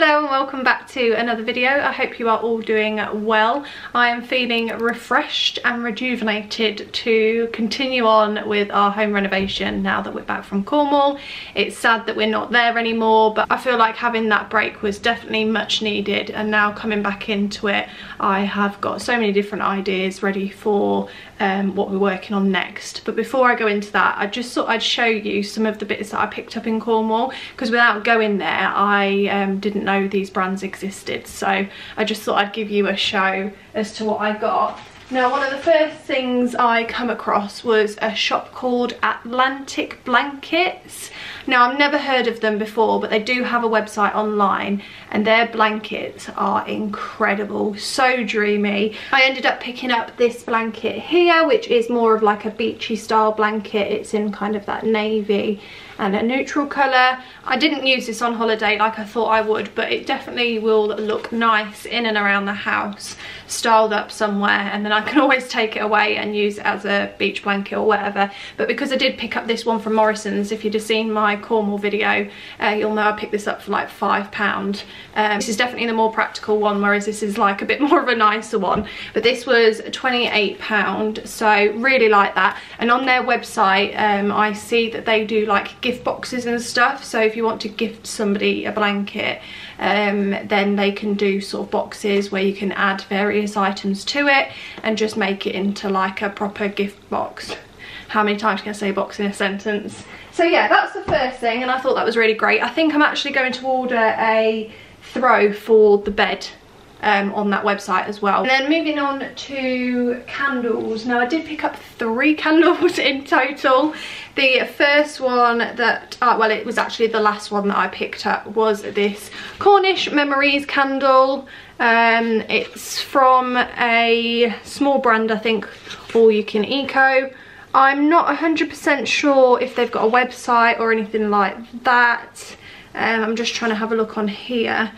Hello and welcome back to another video. I hope you are all doing well. I am feeling refreshed and rejuvenated to continue on with our home renovation now that we're back from Cornwall. It's sad that we're not there anymore but I feel like having that break was definitely much needed and now coming back into it I have got so many different ideas ready for um, what we're working on next. But before I go into that, I just thought I'd show you some of the bits that I picked up in Cornwall because without going there, I um, didn't know these brands existed. So I just thought I'd give you a show as to what I got. Now one of the first things I come across was a shop called Atlantic Blankets. Now I've never heard of them before but they do have a website online and their blankets are incredible, so dreamy. I ended up picking up this blanket here which is more of like a beachy style blanket. It's in kind of that navy and a neutral colour. I didn't use this on holiday like I thought I would, but it definitely will look nice in and around the house, styled up somewhere, and then I can always take it away and use it as a beach blanket or whatever. But because I did pick up this one from Morrison's, if you'd have seen my Cornwall video, uh, you'll know I picked this up for like £5. Um, this is definitely the more practical one, whereas this is like a bit more of a nicer one. But this was £28, so really like that. And on their website, um, I see that they do like gift boxes and stuff. So if you want to gift somebody a blanket um, then they can do sort of boxes where you can add various items to it and just make it into like a proper gift box. How many times can I say box in a sentence? So yeah that's the first thing and I thought that was really great. I think I'm actually going to order a throw for the bed um, on that website as well. And then moving on to candles. Now I did pick up three candles in total. The first one that, uh, well it was actually the last one that I picked up was this Cornish Memories candle. Um, it's from a small brand I think, All You Can Eco. I'm not 100% sure if they've got a website or anything like that. Um, I'm just trying to have a look on here.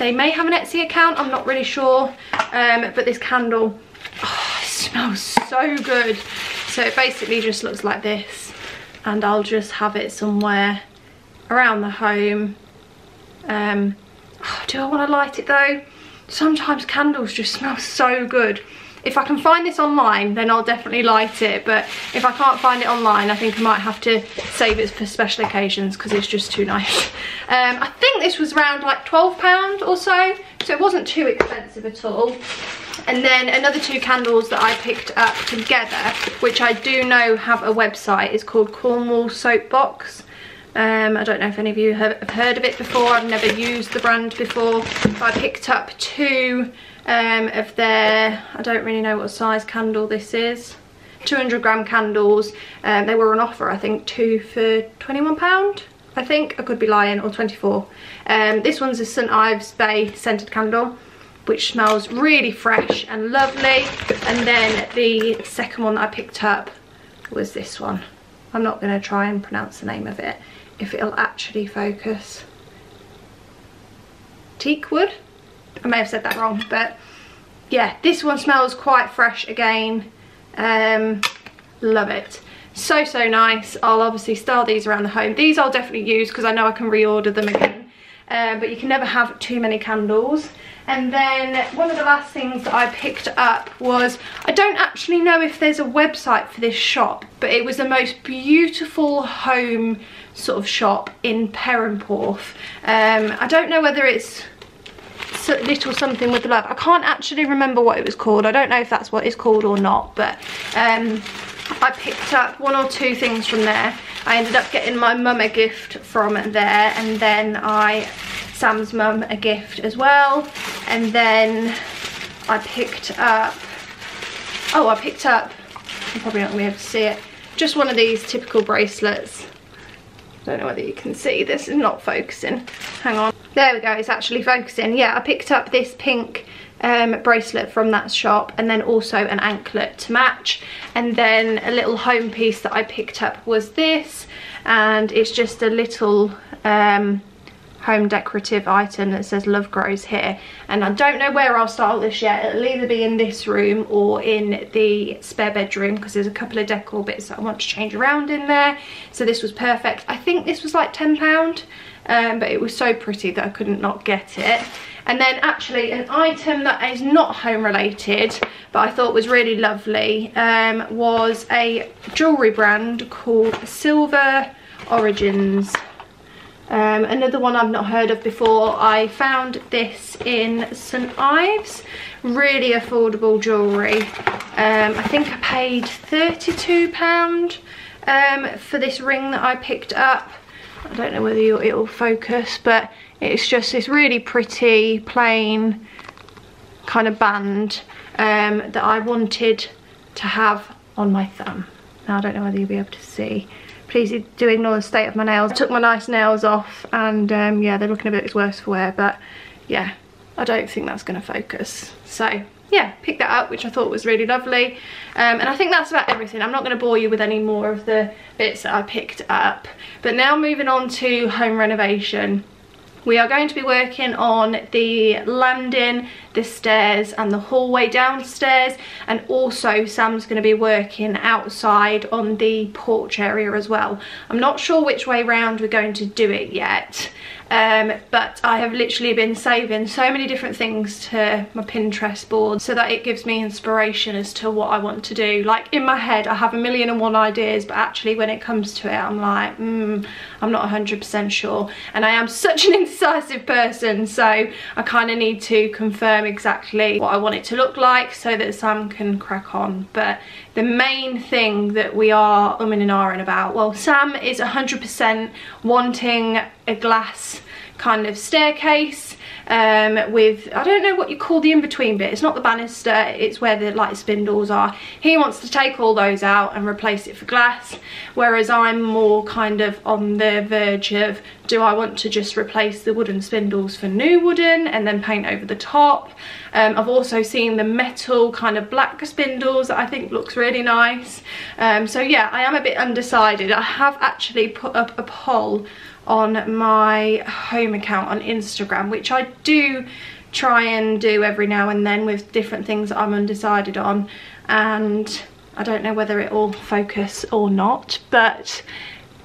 They may have an Etsy account, I'm not really sure. Um, but this candle, oh, smells so good. So it basically just looks like this. And I'll just have it somewhere around the home. Um, oh, do I want to light it though? Sometimes candles just smell so good if I can find this online then I'll definitely light it but if I can't find it online I think I might have to save it for special occasions because it's just too nice um, I think this was around like £12 or so so it wasn't too expensive at all and then another two candles that I picked up together which I do know have a website is called Cornwall Soapbox um, I don't know if any of you have heard of it before. I've never used the brand before. But I picked up two um, of their, I don't really know what size candle this is, 200 gram candles. Um, they were on offer, I think, two for £21, I think. I could be lying, or 24 um, This one's a St Ives Bay scented candle which smells really fresh and lovely. And then the second one that I picked up was this one. I'm not going to try and pronounce the name of it if it'll actually focus. Teakwood? I may have said that wrong, but yeah, this one smells quite fresh again. Um, love it. So, so nice. I'll obviously style these around the home. These I'll definitely use because I know I can reorder them again. Uh, but you can never have too many candles. And then one of the last things that I picked up was, I don't actually know if there's a website for this shop, but it was the most beautiful home sort of shop in Perranporth. Um, I don't know whether it's little something with love. I can't actually remember what it was called. I don't know if that's what it's called or not, but um, I picked up one or two things from there. I ended up getting my mum a gift from there and then I, Sam's mum a gift as well. And then I picked up, oh I picked up, I'm probably not to be able to see it, just one of these typical bracelets. Don't know whether you can see, this is not focusing. Hang on. There we go, it's actually focusing. Yeah, I picked up this pink um, bracelet from that shop and then also an anklet to match. And then a little home piece that I picked up was this and it's just a little um, home decorative item that says love grows here. And I don't know where I'll style this yet. It'll either be in this room or in the spare bedroom because there's a couple of decor bits that I want to change around in there. So this was perfect. I think this was like £10 um, but it was so pretty that I couldn't not get it. And then actually an item that is not home related but I thought was really lovely um, was a jewellery brand called Silver Origins um, another one I've not heard of before, I found this in St Ives. Really affordable jewellery. Um, I think I paid £32 um, for this ring that I picked up. I don't know whether it'll focus, but it's just this really pretty, plain kind of band um, that I wanted to have on my thumb. Now I don't know whether you'll be able to see please do ignore the state of my nails. I took my nice nails off and um, yeah, they're looking a bit worse for wear, but yeah, I don't think that's gonna focus. So yeah, picked that up, which I thought was really lovely. Um, and I think that's about everything. I'm not gonna bore you with any more of the bits that I picked up. But now moving on to home renovation. We are going to be working on the landing, the stairs and the hallway downstairs and also Sam's going to be working outside on the porch area as well. I'm not sure which way round we're going to do it yet um, but I have literally been saving so many different things to my Pinterest board so that it gives me inspiration as to what I want to do. Like in my head I have a million and one ideas but actually when it comes to it I'm like, mm, I'm not 100% sure. And I am such an indecisive person so I kind of need to confirm exactly what I want it to look like so that Sam can crack on. But the main thing that we are umming and ahhing about, well Sam is 100% wanting a glass kind of staircase um, with, I don't know what you call the in-between bit. It's not the banister, it's where the light spindles are. He wants to take all those out and replace it for glass, whereas I'm more kind of on the verge of, do I want to just replace the wooden spindles for new wooden and then paint over the top? Um, I've also seen the metal kind of black spindles that I think looks really nice. Um, so yeah, I am a bit undecided. I have actually put up a poll on my home account on Instagram, which I do try and do every now and then with different things that I'm undecided on. And I don't know whether it will focus or not, but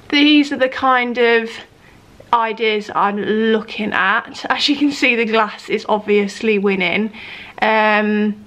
these are the kind of ideas I'm looking at. As you can see, the glass is obviously winning. Um,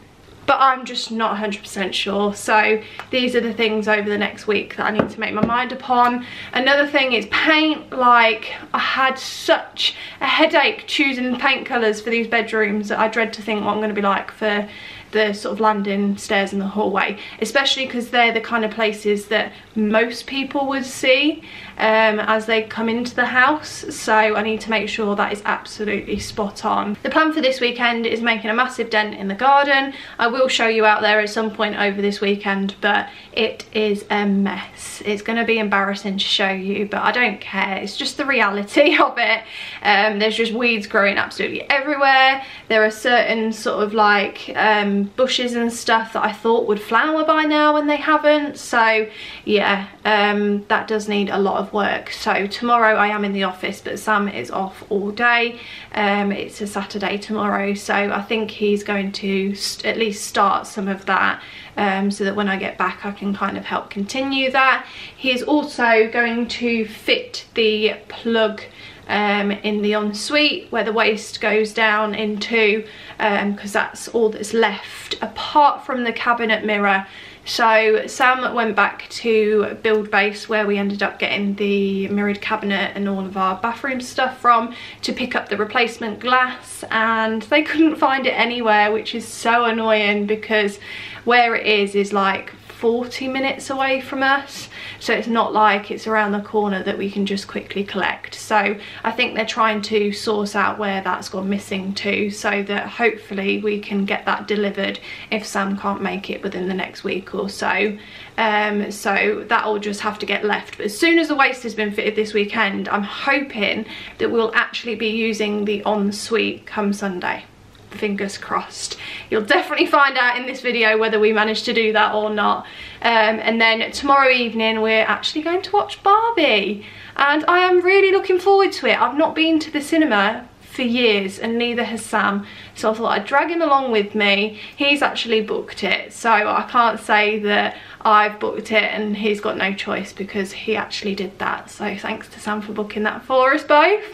but I'm just not 100% sure. So these are the things over the next week that I need to make my mind upon. Another thing is paint. Like I had such a headache choosing paint colours for these bedrooms that I dread to think what I'm going to be like for the sort of landing stairs and the hallway especially because they're the kind of places that most people would see um, as they come into the house so I need to make sure that is absolutely spot on. The plan for this weekend is making a massive dent in the garden. I will show you out there at some point over this weekend but it is a mess. It's going to be embarrassing to show you but I don't care. It's just the reality of it. Um, there's just weeds growing absolutely everywhere. There are certain sort of like um, bushes and stuff that I thought would flower by now and they haven't. So yeah um, that does need a lot of work. So tomorrow I am in the office but Sam is off all day. Um, it's a Saturday tomorrow so I think he's going to at least start some of that um, so that when I get back I can kind of help continue that. He is also going to fit the plug um, in the ensuite where the waste goes down into because um, that's all that's left apart from the cabinet mirror. So Sam went back to Buildbase where we ended up getting the mirrored cabinet and all of our bathroom stuff from to pick up the replacement glass and they couldn't find it anywhere which is so annoying because where it is is like 40 minutes away from us so it's not like it's around the corner that we can just quickly collect. So I think they're trying to source out where that's gone missing to so that hopefully we can get that delivered if Sam can't make it within the next week or so. Um, so that'll just have to get left. But as soon as the waste has been fitted this weekend I'm hoping that we'll actually be using the ensuite come Sunday fingers crossed. You'll definitely find out in this video whether we managed to do that or not. Um, and then tomorrow evening we're actually going to watch Barbie and I am really looking forward to it. I've not been to the cinema for years and neither has Sam so I thought I'd drag him along with me. He's actually booked it so I can't say that I've booked it and he's got no choice because he actually did that. So thanks to Sam for booking that for us both.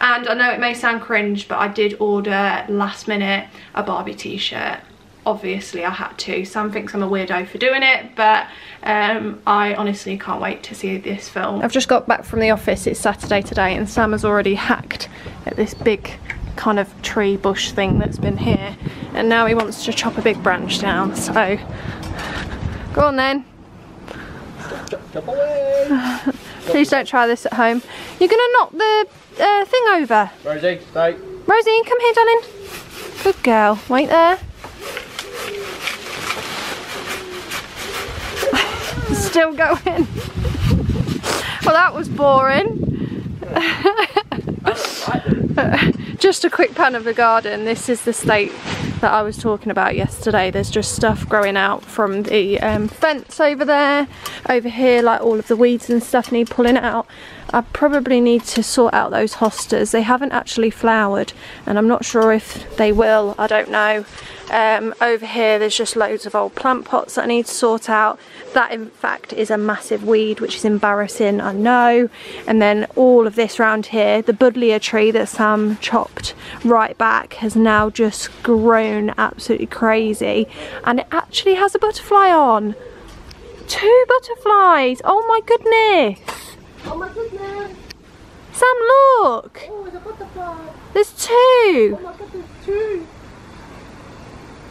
And I know it may sound cringe but I did order last minute a Barbie t-shirt. Obviously I had to. Sam thinks I'm a weirdo for doing it, but um, I honestly can't wait to see this film. I've just got back from the office, it's Saturday today, and Sam has already hacked at this big kind of tree bush thing that's been here, and now he wants to chop a big branch down, so go on then. Chop, chop away. Please don't try this at home. You're gonna knock the uh, thing over. Rosie, stay. Rosie, come here, darling. Good girl. Wait there. Still going. well, that was boring. just a quick pan of the garden. This is the state that I was talking about yesterday. There's just stuff growing out from the um, fence over there. Over here, like all of the weeds and stuff need pulling out. I probably need to sort out those hostas. They haven't actually flowered and I'm not sure if they will, I don't know. Um, over here there's just loads of old plant pots that I need to sort out. That in fact is a massive weed which is embarrassing, I know. And then all of this round here, the buddleia tree that Sam chopped right back has now just grown absolutely crazy. And it actually has a butterfly on. Two butterflies, oh my goodness. Oh my goodness! Sam, look! Oh, there's a butterfly! There's two! Oh my god, there's two!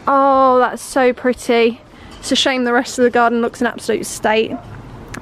Oh, that's so pretty. It's a shame the rest of the garden looks an absolute state.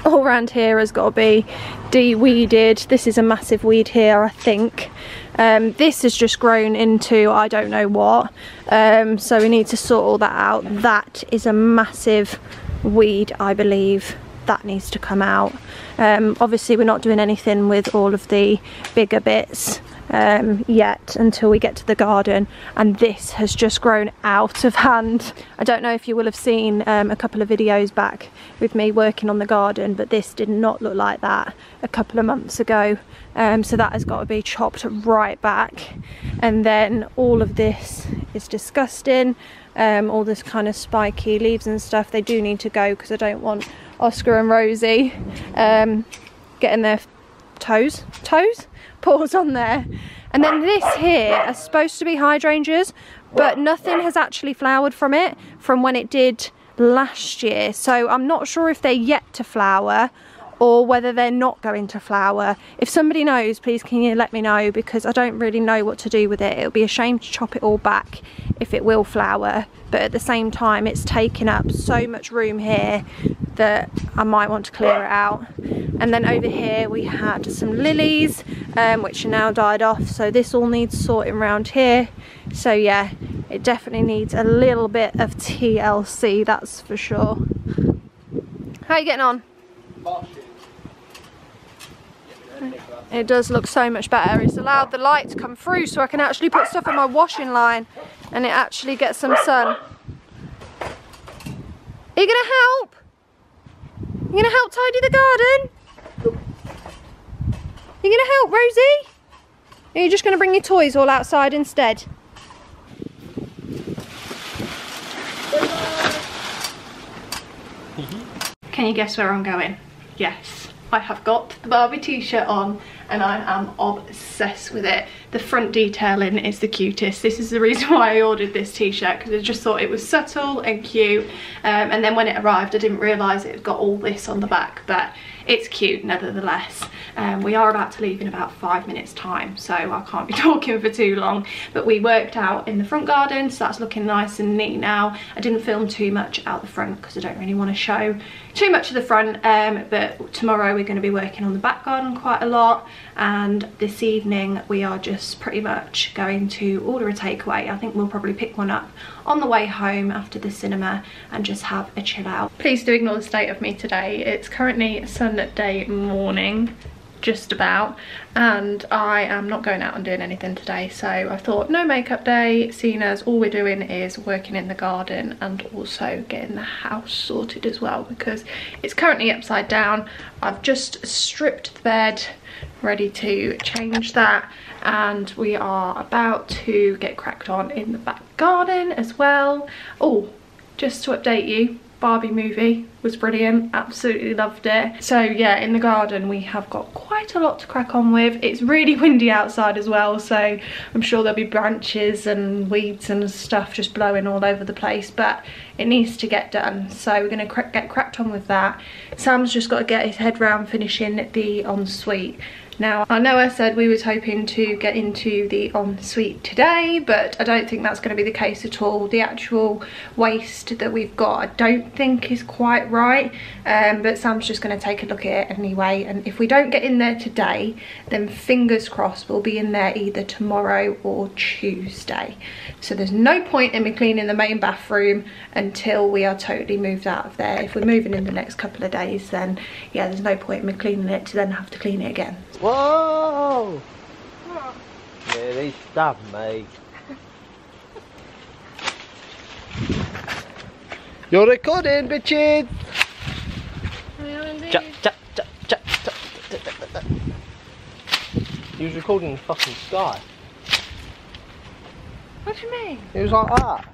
All around here has got to be de-weeded. This is a massive weed here, I think. Um, this has just grown into I don't know what. Um, so we need to sort all that out. That is a massive weed, I believe that needs to come out. Um, obviously we're not doing anything with all of the bigger bits um, yet until we get to the garden and this has just grown out of hand. I don't know if you will have seen um, a couple of videos back with me working on the garden but this did not look like that a couple of months ago um, so that has got to be chopped right back and then all of this is disgusting um, all this kind of spiky leaves and stuff they do need to go because I don't want Oscar and Rosie um, getting their toes, toes, paws on there. And then this here are supposed to be hydrangeas, but nothing has actually flowered from it from when it did last year. So I'm not sure if they're yet to flower or whether they're not going to flower. If somebody knows, please can you let me know because I don't really know what to do with it. It'll be a shame to chop it all back if it will flower, but at the same time it's taking up so much room here that I might want to clear it out. And then over here we had some lilies, um, which are now died off. So this all needs sorting around here. So yeah, it definitely needs a little bit of TLC, that's for sure. How are you getting on? It does look so much better. It's allowed the light to come through so I can actually put stuff in my washing line and it actually gets some sun. Are you gonna help? You gonna help tidy the garden? You gonna help, Rosie? Or are you just gonna bring your toys all outside instead? Can you guess where I'm going? Yes, I have got the Barbie t-shirt on and I am obsessed with it. The front detailing is the cutest. This is the reason why I ordered this t-shirt because I just thought it was subtle and cute. Um, and then when it arrived, I didn't realise it had got all this on the back, but it's cute nevertheless. Um, we are about to leave in about five minutes time, so I can't be talking for too long. But we worked out in the front garden, so that's looking nice and neat now. I didn't film too much out the front because I don't really want to show too much of the front, um, but tomorrow we're going to be working on the back garden quite a lot and this evening we are just pretty much going to order a takeaway. I think we'll probably pick one up on the way home after the cinema and just have a chill out. Please do ignore the state of me today. It's currently Sunday morning just about and I am not going out and doing anything today. So I thought no makeup day seeing as all we're doing is working in the garden and also getting the house sorted as well because it's currently upside down. I've just stripped the bed ready to change that and we are about to get cracked on in the back garden as well. Oh just to update you Barbie movie was brilliant, absolutely loved it. So yeah, in the garden we have got quite a lot to crack on with. It's really windy outside as well, so I'm sure there'll be branches and weeds and stuff just blowing all over the place, but it needs to get done. So we're gonna cra get cracked on with that. Sam's just got to get his head round finishing the ensuite. Now, I know I said we was hoping to get into the ensuite today, but I don't think that's going to be the case at all. The actual waste that we've got, I don't think is quite right, um, but Sam's just going to take a look at it anyway. And if we don't get in there today, then fingers crossed we'll be in there either tomorrow or Tuesday. So there's no point in me cleaning the main bathroom until we are totally moved out of there. If we're moving in the next couple of days, then yeah, there's no point in me cleaning it to then have to clean it again. Whoa! Yeah, they stabbed me. You're recording, bitches! Chap. He was recording the fucking sky. What do you mean? It was like that.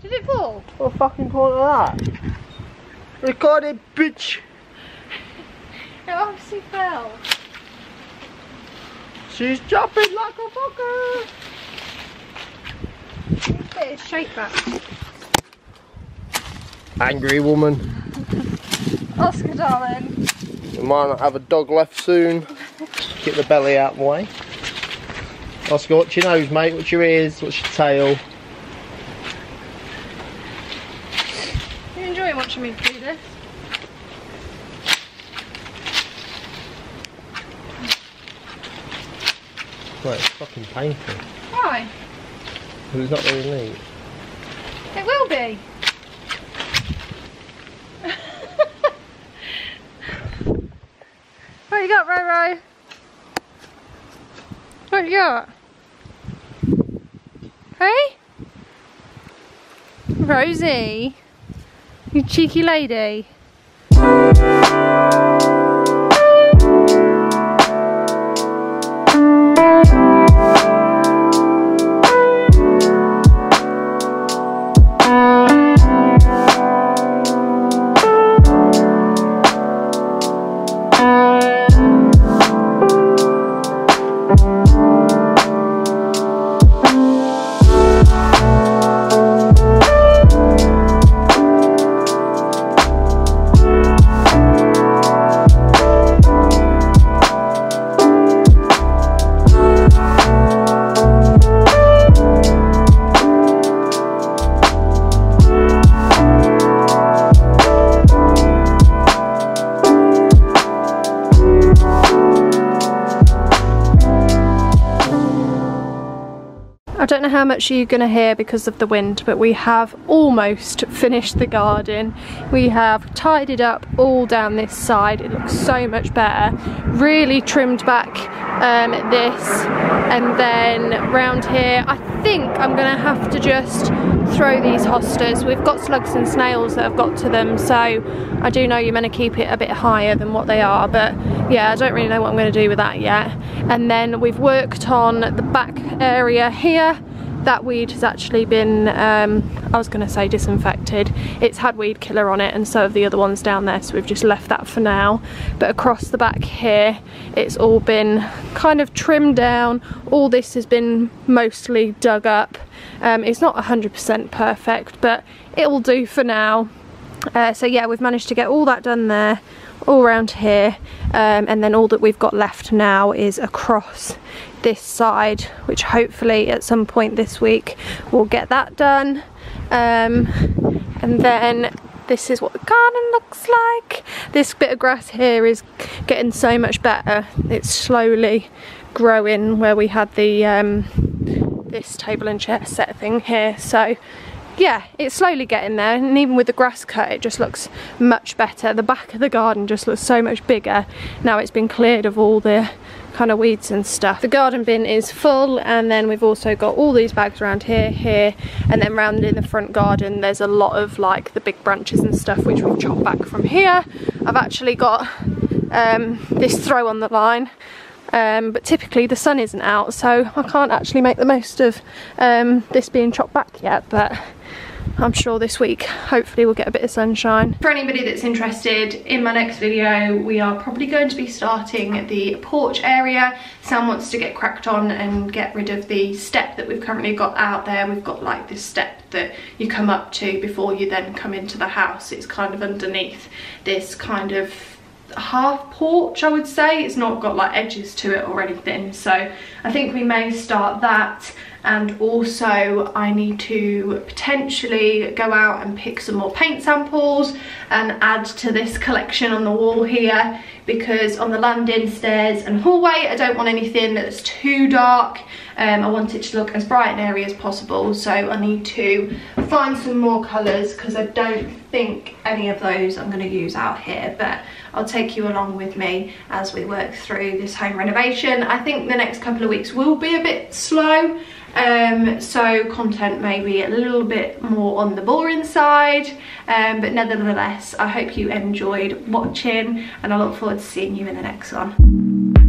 Did it fall? What the fucking point of that? Recording, bitch! It obviously fell. She's jumping like a fucker! Bit of shape back. Angry woman. Oscar, darling. We might not have a dog left soon. Get the belly out of the way. Oscar, what's your nose, mate? What's your ears? What's your tail? You enjoying watching me this? It's fucking painful. Why? Because it's not very neat. It will be. what you got, Ro Ro? What you got? Hey? Rosie? You cheeky lady. How much you're going to hear because of the wind, but we have almost finished the garden. We have tidied up all down this side. It looks so much better. Really trimmed back um, this and then round here. I think I'm going to have to just throw these hostas. We've got slugs and snails that have got to them, so I do know you're meant to keep it a bit higher than what they are, but yeah, I don't really know what I'm going to do with that yet. And then we've worked on the back area here. That weed has actually been, um, I was going to say disinfected. It's had weed killer on it and so have the other ones down there, so we've just left that for now. But across the back here, it's all been kind of trimmed down. All this has been mostly dug up. Um, it's not 100% perfect, but it will do for now. Uh, so yeah, we've managed to get all that done there, all around here, um, and then all that we've got left now is across this side, which hopefully at some point this week we'll get that done. Um, and then this is what the garden looks like. This bit of grass here is getting so much better. It's slowly growing where we had the um, this table and chair set thing here. So yeah, it's slowly getting there and even with the grass cut it just looks much better. The back of the garden just looks so much bigger now it's been cleared of all the kind of weeds and stuff. The garden bin is full and then we've also got all these bags around here, here and then round in the front garden there's a lot of like the big branches and stuff which we've chopped back from here. I've actually got um, this throw on the line um, but typically the sun isn't out so I can't actually make the most of um, this being chopped back yet but I'm sure this week hopefully we'll get a bit of sunshine. For anybody that's interested, in my next video we are probably going to be starting the porch area. Sam wants to get cracked on and get rid of the step that we've currently got out there. We've got like this step that you come up to before you then come into the house. It's kind of underneath this kind of half porch I would say it's not got like edges to it or anything so I think we may start that and also I need to potentially go out and pick some more paint samples and add to this collection on the wall here because on the landing stairs and hallway I don't want anything that's too dark um, I want it to look as bright and airy as possible so I need to find some more colours because I don't think any of those I'm going to use out here but I'll take you along with me as we work through this home renovation. I think the next couple of weeks will be a bit slow um, so content may be a little bit more on the boring side um, but nevertheless I hope you enjoyed watching and I look forward to seeing you in the next one.